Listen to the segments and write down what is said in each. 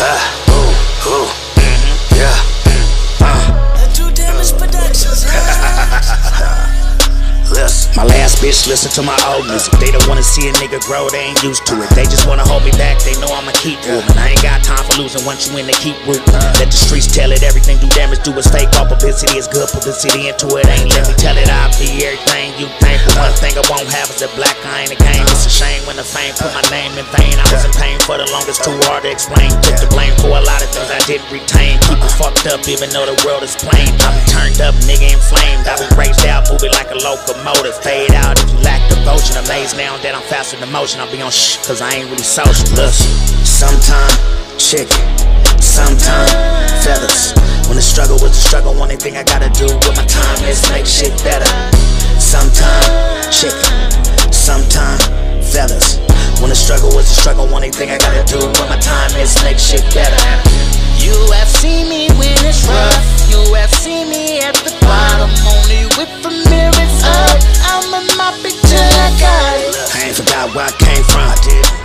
Ah, ooh, ooh, mm-hmm, yeah. Uh. Du Damage Productions. Listen. My last bitch listen to my old music. They don't wanna see a nigga grow, they ain't used to it. They just wanna hold me back, they know I'ma keep moving. I ain't got time for losing once you win, they keep rooting. Let the streets tell it, everything Du Damage, do is fake. All publicity is good publicity into it. Ain't let me tell it, I'll be everything you think. But one thing I won't have is a black eye in the game. A shame when the fame put my name in vain. I was in pain for the longest, too hard to explain. Took the blame for a lot of things I didn't retain. Keep it fucked up even though the world is plain. I been turned up, nigga inflamed. I been raged out, moving like a locomotive. Fade out if you lack devotion. Amazed now that I'm faster than motion. I'll be on shh, cause I ain't really social. Listen, sometime chicken, sometime feathers. When the struggle was the struggle, only thing I gotta do with my time is make shit better. Sometime chicken, struggle, only thing I gotta do with my time is make shit better. You have seen me when it's rough. You have seen me at the bottom, only with the mirrors up. I'ma mop it till I got it. I ain't forgot where I came from,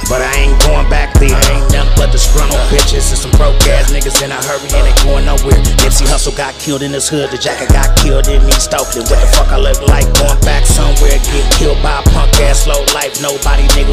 but I ain't going back there. I ain't nothing but disgruntled bitches and some broke ass niggas in a hurry and ain't going nowhere. Nipsey Hussle got killed in this hood, the Jacka got killed in East Oakland. What the fuck I look like going back somewhere, get killed by a punk ass low life. Nobody nigga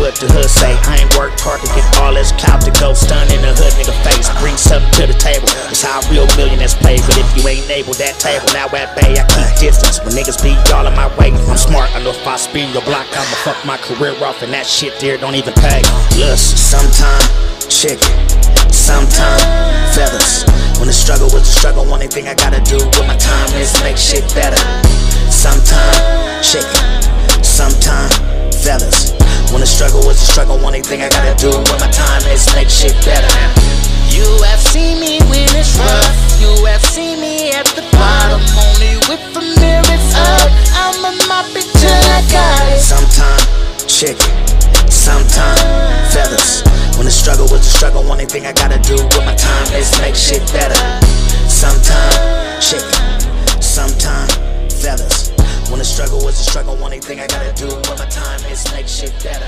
what the hood say? I ain't worked hard to get all this clout to go stun in the hood nigga face. Bring something to the table. That's how real millionaires play. But if you ain't able that table, now at bay I keep distance. When niggas be y'all in my way, I'm smart. I know if I spin your block, I'ma fuck my career off, and that shit there don't even pay. Listen, sometime chicken, sometime feathers. When the struggle was the struggle, only thing I gotta do with my time is make shit better. Sometime chicken, sometime feathers. When the struggle was a struggle. Only thing I gotta do with my time is make shit better. You have seen me when it's rough. You have seen me at the bottom. Only with the mirrors up. I'm a mop it till I got it. Sometime chicken, sometime feathers. When the struggle was a struggle, only thing I gotta do with my time is make shit better. Sometime chicken, sometime feathers. When the struggle was a struggle, only thing I gotta do with my time is make shit better.